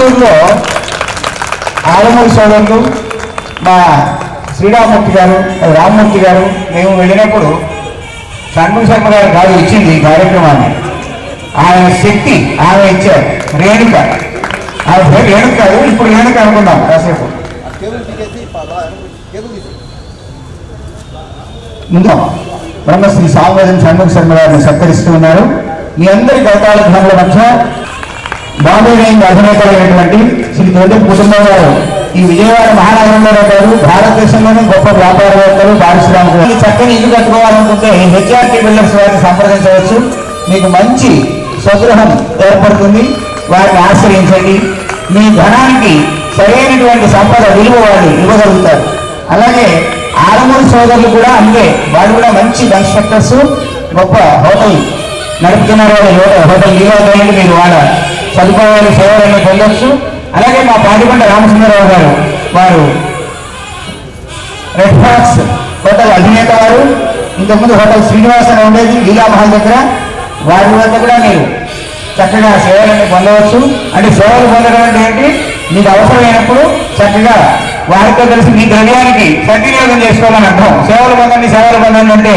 చిత్తూరులో ఆలమూరి సోదరులు మా శ్రీరామూర్తి గారు రామ్మూర్తి గారు మేము వెళ్ళినప్పుడు షణ్ముఖ శర్మ గారు కాదు ఇచ్చింది ఈ కార్యక్రమాన్ని. ఆయన శక్తి ఆమె ఇచ్చారు రేణుక. ఆమె పేరు రేణుక కాదు ఇప్పుడు రేణుక అనుకుందాం కాసేపు. ముందు బ్రహ్మశ్రీ సామవేదం షణ్ముఖ శర్మ గారిని సత్కరిస్తూ ఉన్నారు. మీ అందరి గతాల ఘనముల మధ్య బాంబే రేంజ్ అధినేతలైనటువంటి శ్రీ తొలి కుటుంబం ఈ విజయవాడ మహానగరంలోనే కాదు భారతదేశంలోనే గొప్ప వ్యాపారవేత్తలు పారిశ్రామికులు చక్కని ఇల్లు కట్టుకోవాలనుకుంటే హెచ్ఆర్టీ బిల్డర్స్ వారిని సంప్రదించవచ్చు. మీకు మంచి స్వగృహం ఏర్పడుతుంది. వారిని ఆశ్రయించండి. మీ ధనానికి సరైనటువంటి సంపద విలువ వాళ్ళు ఇవ్వగలుగుతారు. అలాగే ఆరుమూరు సోదరులు కూడా అంతే వాళ్ళు కూడా మంచి కన్స్ట్రక్టర్స్ గొప్ప హోటల్ నడుపుతున్నారు. హోటల్ లీవ్ లీలాదయండి మీరు వాళ్ళ సదుపాయాలు సేవలను పొందొచ్చు. అలాగే మా పాటికొండ రామచంద్రరావు గారు వారు రెడ్ ఫాక్స్ హోటల్ అధినేత వారు. ఇంతకుముందు హోటల్ శ్రీనివాస్ అని ఉండేది లీలా మహల్ దగ్గర. వారి వద్ద కూడా మీరు చక్కగా సేవలను పొందవచ్చు. అంటే సేవలు పొందడం అంటే ఏంటి? మీకు అవసరమైనప్పుడు చక్కగా వారితో కలిసి మీ ద్రవ్యానికి సద్వినియోగం చేసుకోమని అర్థం. సేవలు పొందండి సేవలు పొందండి అంటే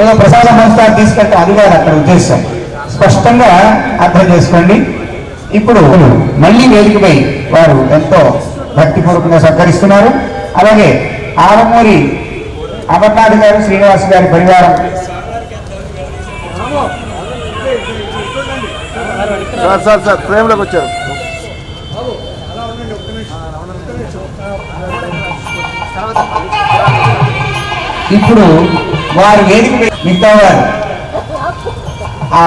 ఏదో ప్రసాద సంస్థ తీసుకెళ్తే అది కాదు అక్కడ ఉద్దేశం స్పష్టంగా అర్థం చేసుకోండి. ఇప్పుడు మళ్ళీ వేదికపై వారు ఎంతో భక్తిపూర్వకంగా సత్కరిస్తున్నారు. అలాగే ఆలమూరి అమర్నాథ్ గారు శ్రీనివాస్ గారి పరివారం. సార్ సార్ సార్ ఫ్రేమ్లోకి వచ్చారు. ఇప్పుడు వారి వేదిక మిగతా వారు ఆ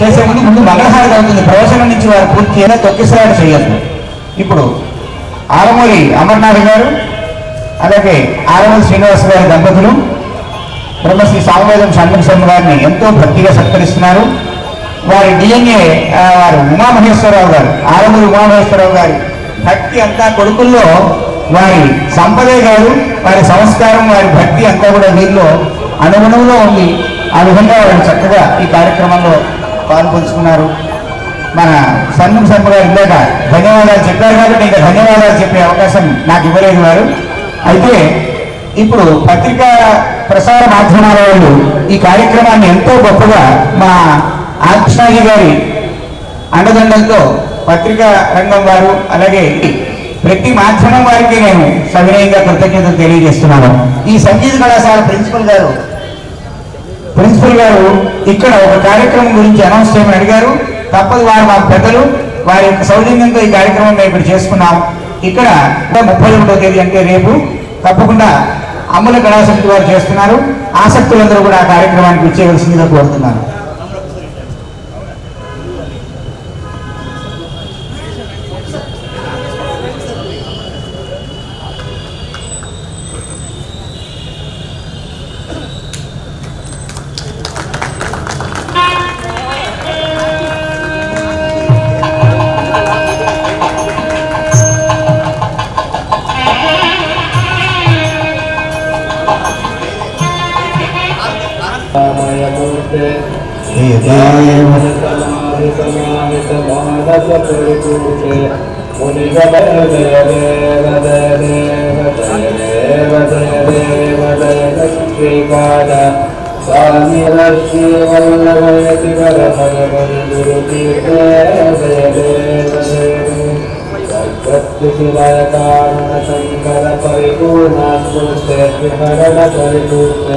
చేసే ముందు ముందు మంగళహారతి అవుతుంది. ప్రవచనం నుంచి వారు పూర్తి అయినా తొక్కిసలాట చేయొద్దు. ఇప్పుడు ఆలమూరి అమర్నాథ్ గారు అలాగే ఆలమూరి శ్రీనివాస్ గారి దంపతులు బ్రహ్మశ్రీ సామవేదం షణ్ముఖ శర్మ గారిని ఎంతో భక్తిగా సత్కరిస్తున్నారు. వారి డిఎన్ఏ వారు ఉమామహేశ్వరరావు గారు ఆలమూరి ఉమామహేశ్వరరావు గారి భక్తి అంతా కొడుకుల్లో వారి సంపదే గారు వారి సంస్కారం వారి భక్తి అంతా కూడా వీరిలో అనుగుణంలో ఉంది ఆ విధంగా వారు చక్కగా ఈ కార్యక్రమంలో పాల్పంచుకున్నారు మన సన్ముఖ శర్మ గారు ఇందాక ధన్యవాదాలు చెప్పారు కాబట్టి ఇంకా ధన్యవాదాలు చెప్పే అవకాశం నాకు ఇవ్వలేదు వారు. అయితే ఇప్పుడు పత్రికా ప్రసార మాధ్యమాల వాళ్ళు ఈ కార్యక్రమాన్ని ఎంతో గొప్పగా మా ఆకృష్ణాజీ గారి అండదండలతో పత్రికా రంగం వారు అలాగే ప్రతి మాధ్యమం వారికి నేను సవినయంగా కృతజ్ఞతలు తెలియజేస్తున్నాను. ఈ సంగీత కళాశాల ప్రిన్సిపల్ గారు ప్రిన్సిపల్ గారు ఇక్కడ ఒక కార్యక్రమం గురించి అనౌన్స్ చేయమని అడిగారు. తప్పదు వారు మా పెద్దలు. వారి యొక్క సౌజన్యంతో ఈ కార్యక్రమం మేము ఇక్కడ చేసుకున్నాం. ఇక్కడ ముప్పై ఒకటో తేదీ అంటే రేపు. తప్పకుండా అమ్ముల కళాశక్తి వారు చేస్తున్నారు. ఆసక్తులందరూ కూడా ఆ కార్యక్రమానికి వచ్చేయవలసిందిగా కోరుతున్నాను. श्रीपाद स्वामी श्री वल्लभयति वरभगवन्दुरुतीर्थे जय देव जय परिपूर्ण परिपूर्ण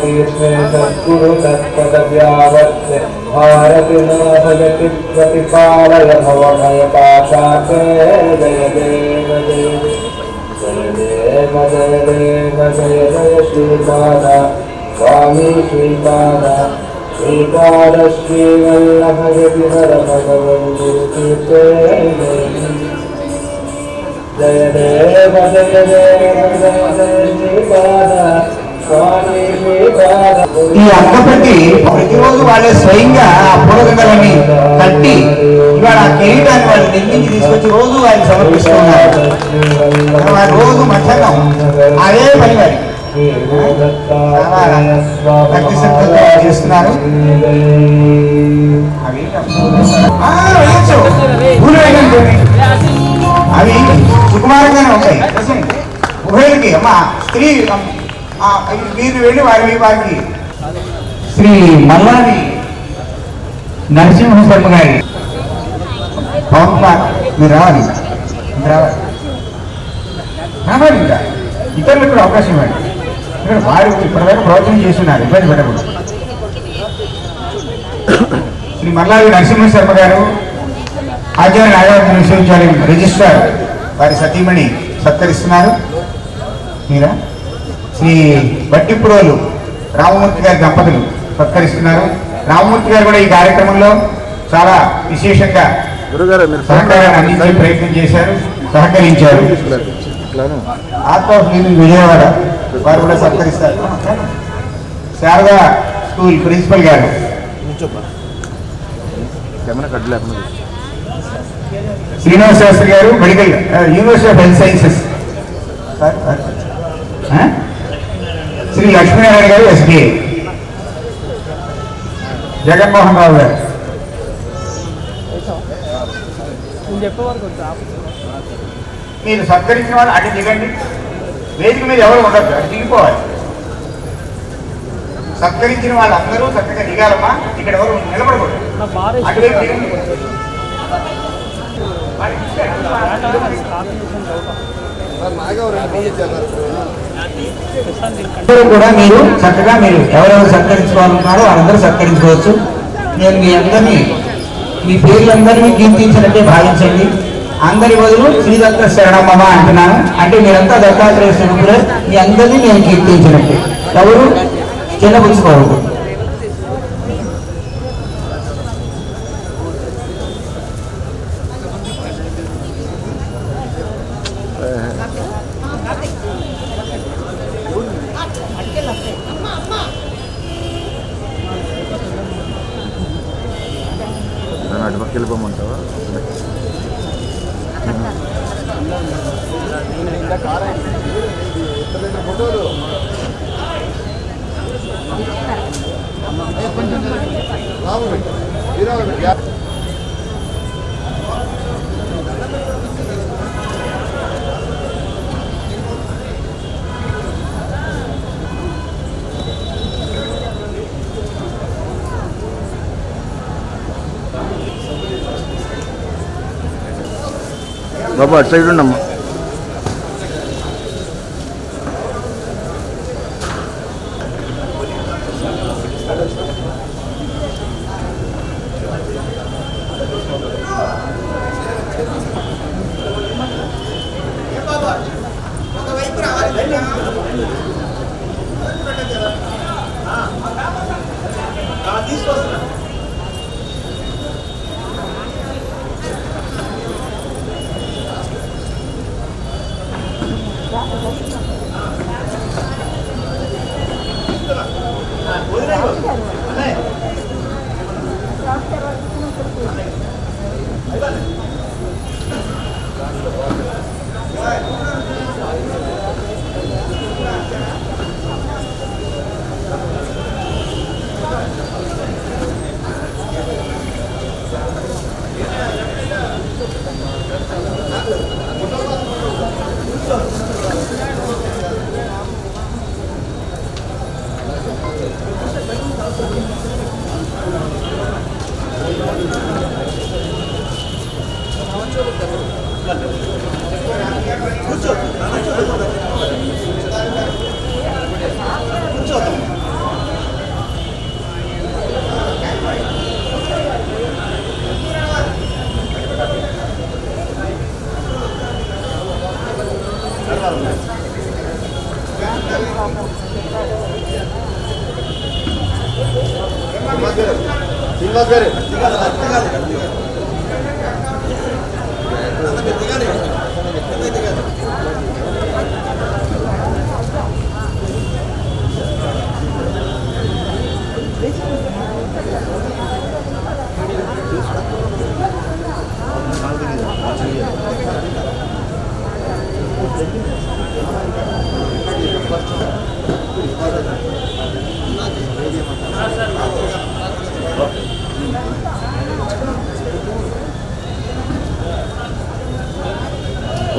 తీర్థే సద్గురు తత్పద వ్యావర్తే భారతి నాథగతి ప్రతిపాలయ భవమయ పాశాతే జయ దేవ జయ జయ జయ దేవ జయ జయ శ్రీపాద స్వామి శ్రీపాద శ్రీపాద శ్రీవల్లభ హర భగవంతుడు కీర్తే జయ జయ దేవ జయ దేవ జయ ఈ అక్కపెట్టి ప్రతిరోజు వాళ్ళే స్వయంగా ఆ పూలగంగలని కట్టి ఇవాళ ఆ కిరీటాన్ని వాళ్ళు నిర్మించి తీసుకొచ్చి రోజు ఆయన సమర్పిస్తున్నారు. రోజు మధ్యాహ్నం అదే పని వారి భక్తి శ్రద్ధలతో చేస్తున్నారు. అవి అవి సుకుమారంగానే ఉంటాయి. ఉభయులకి అమ్మ స్త్రీ మీరు వెళ్ళి వారి వారికి శ్రీ మల్లాది నరసింహ శర్మ గారి. పవన్ కుమార్ మీరు రావాలి. రావాలి. రావాలి ఇంకా. ఇతరులకు కూడా అవకాశం ఇవ్వండి. ఇక్కడ వారు ఇప్పటివరకు ప్రవచనం చేస్తున్నారు ఇబ్బంది పెట్టకూడదు శ్రీ మల్లాది నరసింహ శర్మ గారు ఆచార్య నాగార్జున విశ్వవిద్యాలయం రిజిస్ట్రార్ వారి సతీమణి సత్కరిస్తున్నారు. మీరా? శ్రీ బట్టిపురోలు రామమూర్తి గారి దంపతులు సత్కరిస్తున్నారు. రామమూర్తి గారు కూడా ఈ కార్యక్రమంలో చాలా విశేషంగా సహకారాన్ని అందించే ప్రయత్నం చేశారు సహకరించారు. లివింగ్ విజయవాడ వారు కూడా సత్కరిస్తారు. శారదా స్కూల్ ప్రిన్సిపల్ గారు. కెమెరా కట్ లేకుండా. శ్రీనివాస శాస్త్రి గారు medical university of health sciences Sri Lakshminarayana గారు ఎస్బీఐ జగన్మోహన్ రావు గారు. మీరు సత్కరించిన వాళ్ళు అటు దిగండి. వేదిక మీద ఎవరు ఉండదు అటు దిగిపోవాలి. సత్కరించిన వాళ్ళందరూ చక్కగా దిగాలమ్మా. ఇక్కడ ఎవరు నిలబడకూడదు. అటువైపు దిగండి. కూడా మీరు చక్కగా మీరు ఎవరెవరు సత్కరించుకోవాలన్నారో వాళ్ళందరూ సత్కరించుకోవచ్చు. నేను మీ అందరినీ మీ పేర్లందరినీ కీర్తించినట్టే భావించండి. అందరి బదులు శ్రీదత్త శరణమ్మ అంటున్నాను. అంటే మీరంతా దత్తాత్రేయ స్వరూపులే మీ అందరినీ నేను కీర్తించినట్టే. ఎవరు? చిన్నపుచ్చుకోవద్దు బాబు అటు సైడ్ ఉండమ్మా తీసుకొస్తా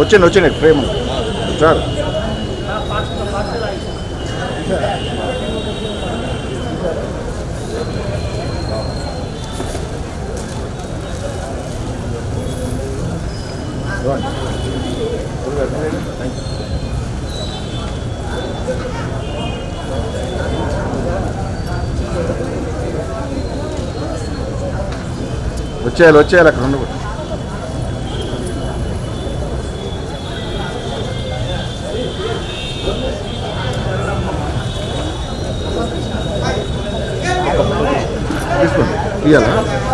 వచ్చండి వచ్చండి ఫ్రేమ్. సార్. వచ్చేయాలి వచ్చేయాలి అక్కడ ఉండకూడదు తీసుకోండి తీయాలా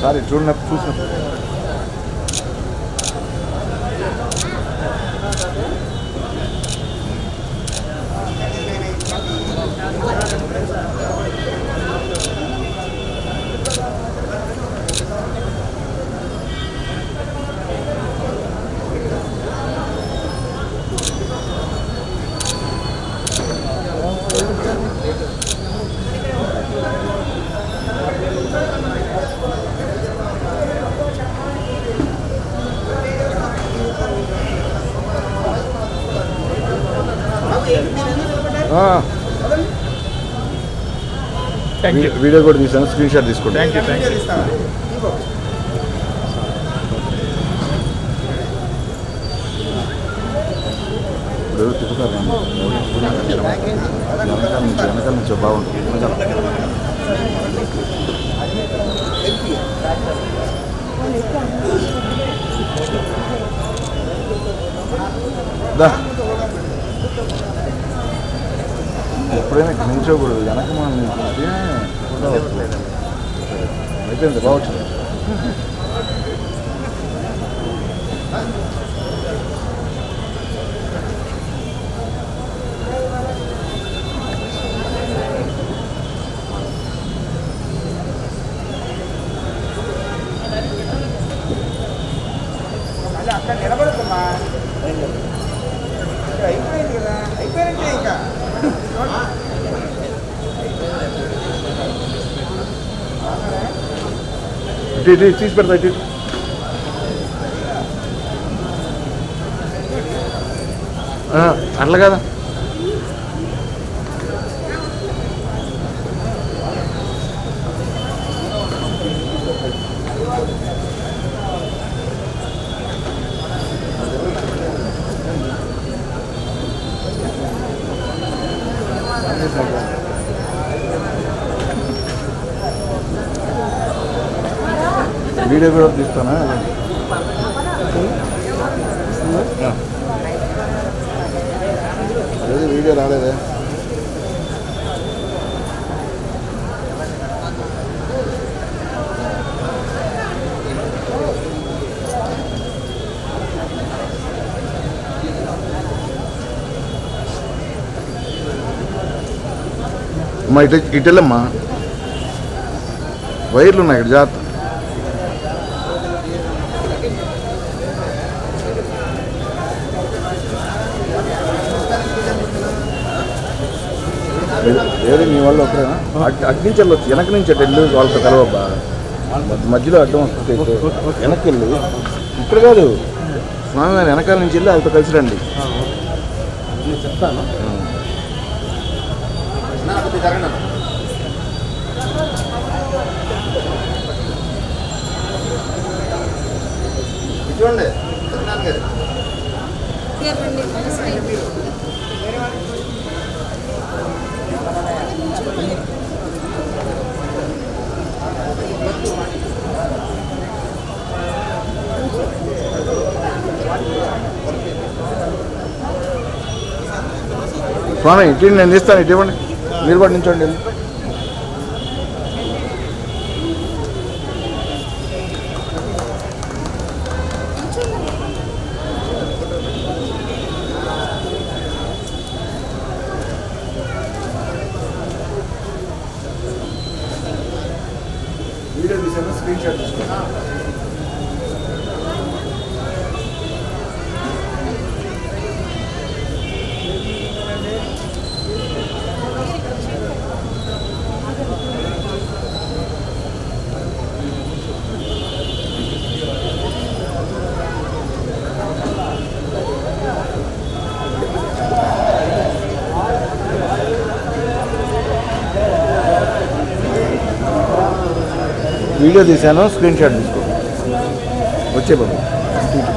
సారీ చూడనప్పుడు చూసినప్పుడు వీడియో కూడా తీసాను స్క్రీన్ షాట్ తీసుకోండి. థ్యాంక్ యూ థ్యాంక్ యూ ఇప్పుడు తిప్పుతారు. వెనకాల నుంచి వెనకాల నుంచి బాగుంటుంది వెనకాల. ఎప్పుడైనా ఇక్కడ వెనక మనం అయిపోయింది బాగుంటుంది ఇటు ఇటు ఇటు తీసి పెడతా ఇటు ఇటు. ఆ, అట్లా కదా వీడియో కూడా తీస్తానా? లేదు వీడియో రాలేదే? అమ్మా ఇటు ఇటెళ్ళమ్మా వైర్లు ఉన్నాయి ఇక్కడ జాగ్రత్త. ఏది మీ వాళ్ళు ఒకరేనా? నుంచి వెళ్ళొచ్చు వెనక నుంచి అటు వెళ్ళి వాళ్ళతో కలవబ్బా. మధ్య- మధ్యలో అడ్డం వస్తుంది వెనక్కి వెళ్ళి ఇక్కడ కాదు. స్వామి వెనకాల నుంచి వెళ్ళి వాళ్ళతో కలిసి రండి. చెప్తాను చూడండి స్వామి ఇటు నేను తీస్తాను ఇటు ఇవ్వండి. మీరు కూడా నించోండి వెళ్ళి. వీడియో తీశాను స్క్రీన్ షాట్ తీసుకో వచ్చే బాబు ఇటు ఇటు.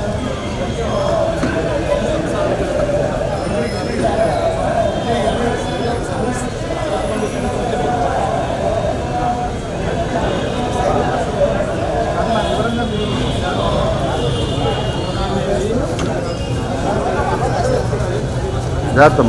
జాగ్రత్త